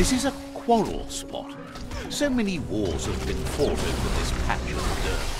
This is a quarrel spot. So many wars have been fought over this patch of dirt.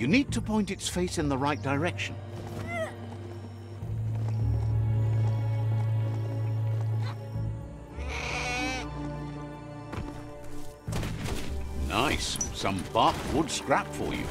You need to point its face in the right direction. Nice. Some bark wood scrap for you.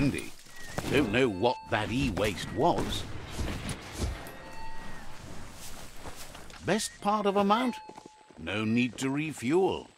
Handy. Don't know what that e-waste was. Best part of a mount? No need to refuel.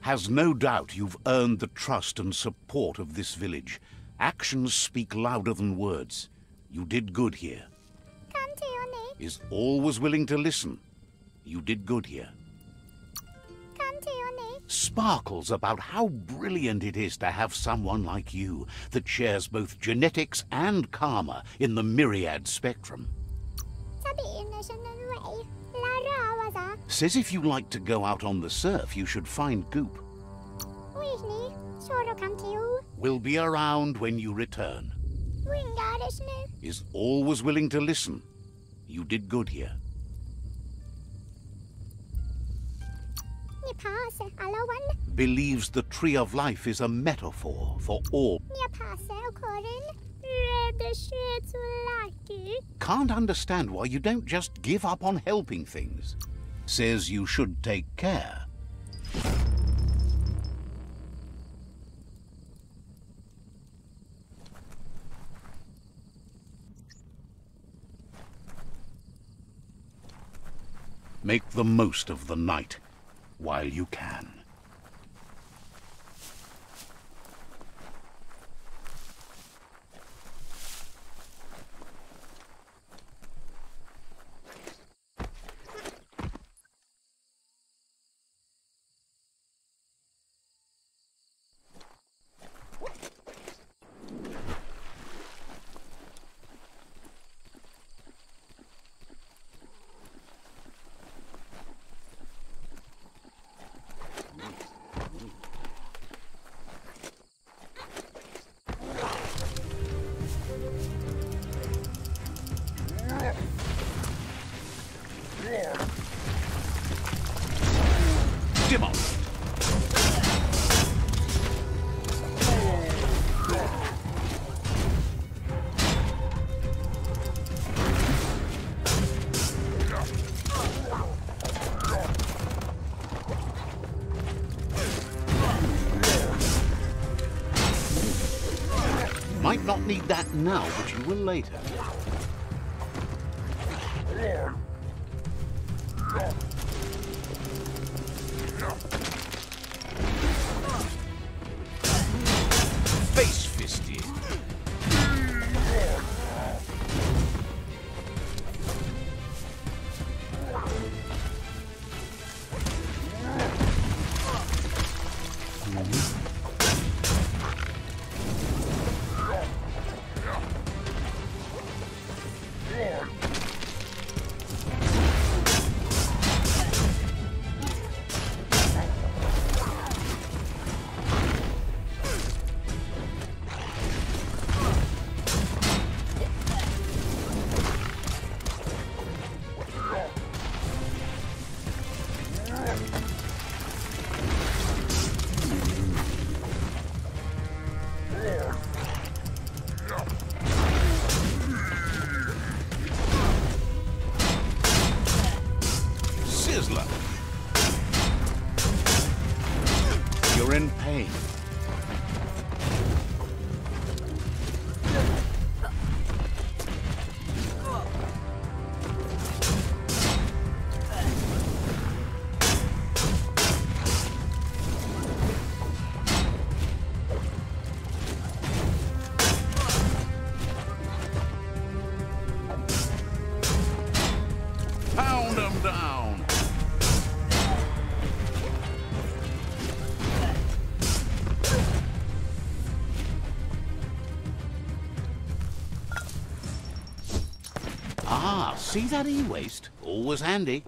Has no doubt you've earned the trust and support of this village. Actions speak louder than words. You did good here. Is always willing to listen. You did good here. Sparkles about how brilliant it is to have someone like you that shares both genetics and karma in the myriad spectrum. Says if you like to go out on the surf, you should find Goop. Will be around when you return. Is always willing to listen. You did good here. Believes the tree of life is a metaphor for all. Can't understand why you don't just give up on helping things. Says you should take care. Make the most of the night while you can. Need that now, but you will later. See that e-waste? Always handy.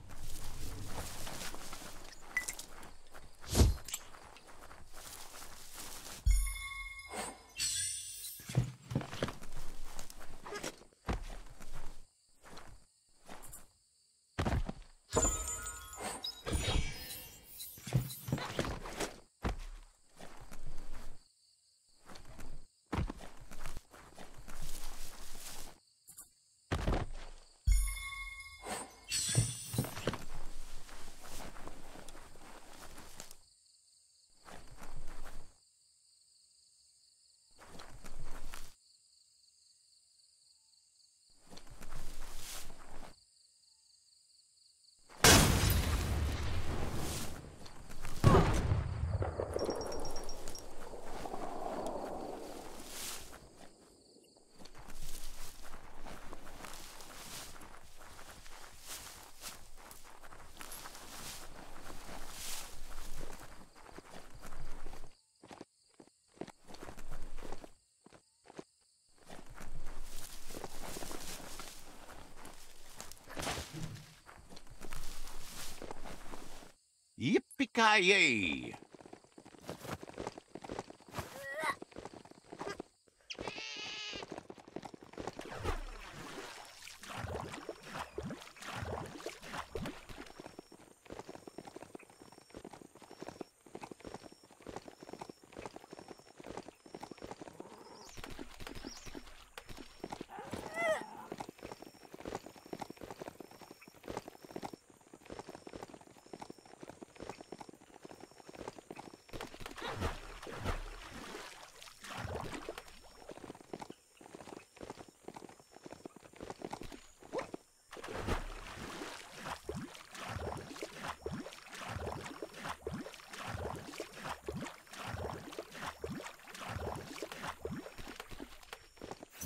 Yippee-ki-yay!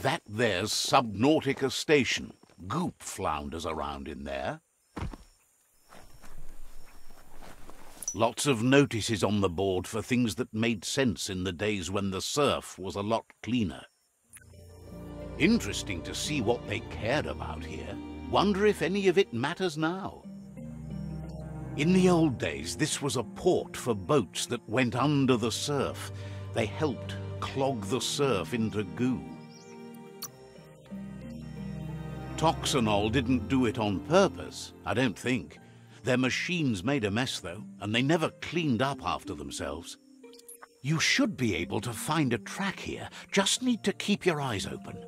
That there's Subnautica Station. Goop flounders around in there. Lots of notices on the board for things that made sense in the days when the surf was a lot cleaner. Interesting to see what they cared about here. Wonder if any of it matters now. In the old days, this was a port for boats that went under the surf. They helped clog the surf into goo. Toxanol didn't do it on purpose, I don't think. Their machines made a mess, though, and they never cleaned up after themselves. You should be able to find a track here. Just need to keep your eyes open.